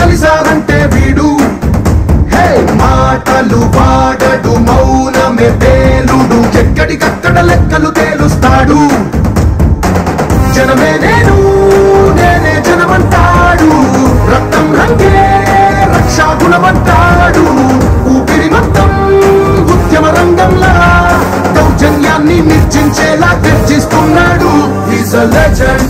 కలిసారంటే వీడు. హే మాటలు వాడడు మౌనమే పేలుడు ఎక్కడికక్కడ లెక్కలు తేలుస్తాడు. జనమే నేను నేనే జనమంటాడు. రక్తం రంగే రక్షాగుణమంటాడు ఊపిరి మొత్తం ఉద్యమ రంగంలా దౌర్జన్యాన్ని నిర్జించేలా గర్జిస్తున్నాడు. ఈజ్ అ లెజెండ్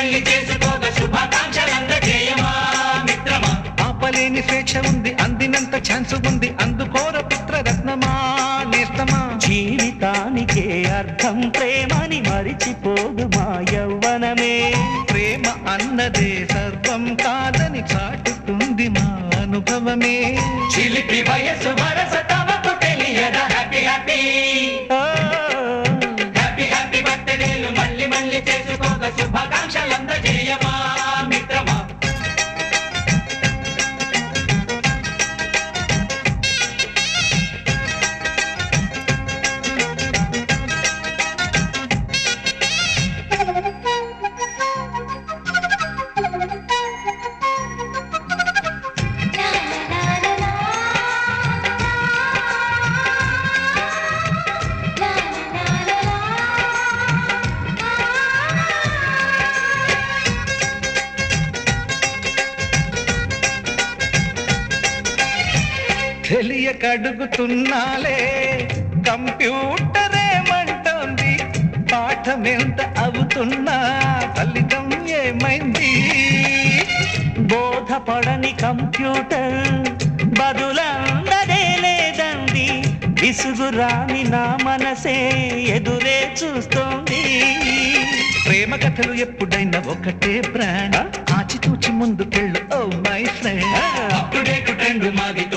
మళ్ళీ చేసుకోక శుభాకాంక్షలందజేయమా మిత్రమా? ఆపలేని స్వేచ్ఛ ఉంది అందినంత ఛాన్స్ ఉంది అందుకోర పుత్రరత్నమా నేస్తమా? జీవితానికే అర్థం ప్రేమని మరిచిపోదు మా యవ్వనమే ప్రేమ అన్నదే సర్వం కాదని చాటుతుంది మా అనుభవమే. చిలిపి వయసు వరస తమకు తెలియదా? హ్యాపీ హ్యాపీ తెలియక అడుగుతున్నాలే కంప్యూటర్ ఏమంటోంది పాఠమెంత అవుతున్నా ఫలితం ఏమైంది? బోధపడని కంప్యూటర్ బదులందరే లేదండి. విసుగురాని నా మనసే ఎదురే చూస్తోంది. ప్రేమ కథలు ఎప్పుడైనా ఒకటే బ్రాండ్ ఆచితూచి ముందుకెళ్ళు ఓ మై ఫ్రెండ్. అప్పుడే టు మాది.